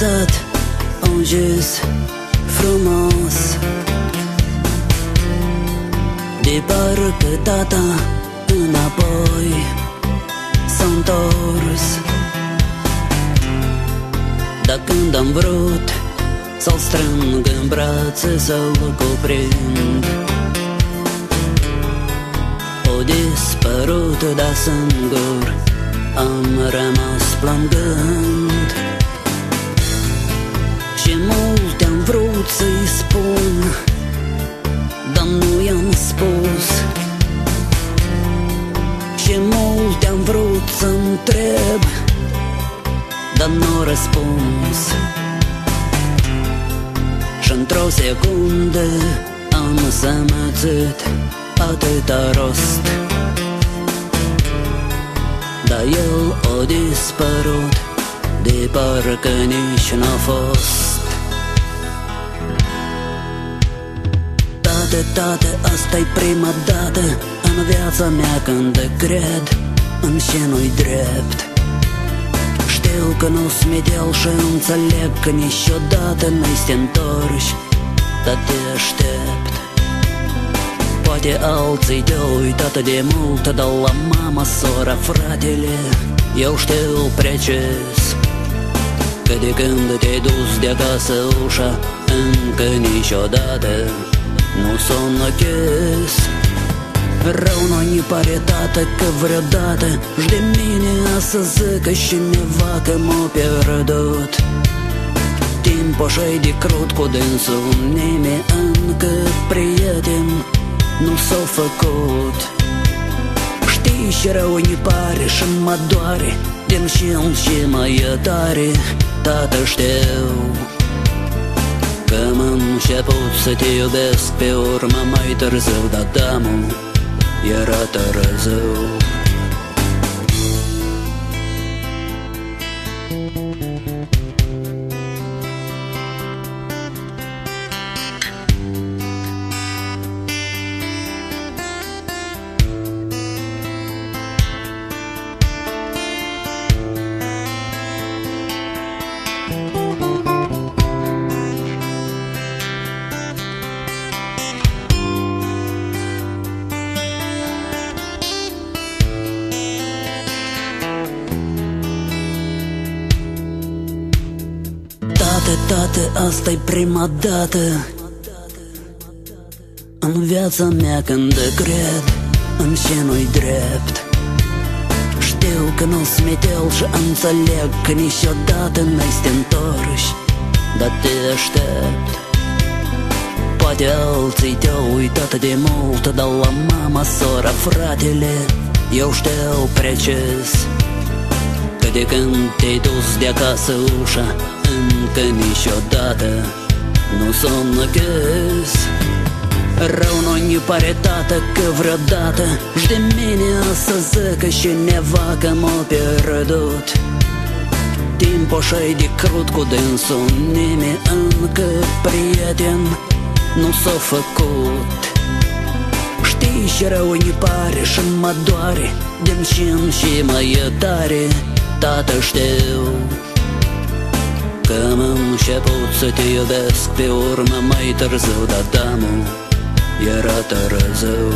dat un gest frumos. De parcă tata înapoi s-a întors. Dar când am vrut să-l strâng în brațe să-l cuprind O dispărut, dar singur am rămas plângând întreb Dar nu răspuns. Și într-o secundă am sămățit atâta rost. Dar el a dispărut de parcă nici n-a fost. Tate, tate, asta-i prima dată în viața mea când cred în ce nu-i drept. Știu că nu smedel și înțeleg că niciodată nu-i te întorci Dar te aștept. Poate alții te-au uitat de mult Dar la mama, sora, fratele Eu știu precis Că de când te-ai dus de acasă ușa Încă niciodată nu s-o închis Rău nu ne pare tată că vreodată Și de mine să zică cineva că m-a pierdut. Timp așa de crud cu dânsul Nimeni încă prieten nu s-a făcut. Știi și rău ne pare și mă doare Din cel ce mai e tare Tată știu Că am început să te iubesc Pe urmă mai târziu Dar damul era târziu Tate, tate, asta-i prima dată. În viața mea când cred în ce nu-i drept. Știu că nu smetel și înțeleg că niciodată n-ai să te întorci Dar te aștept. Poate alții te-au uitat de mult Dar la mama, sora, fratele Eu știu precis Că de când te-ai dus de acasă ușa Încă niciodată. Nu s-o închis Rău nu-i pare tată că vreodată. Și de mine să zică cineva că m-a pierdut. Timp așa de crud cu dânsul Nimeni încă prieten nu s-a făcut. Știi și rău ne pare și mă doare Din ce în ce mai e tare Tată știu. Că ሸበውት በስፌ ወርመማይ ተርዘው ዳዳሙ የራ ተረዘው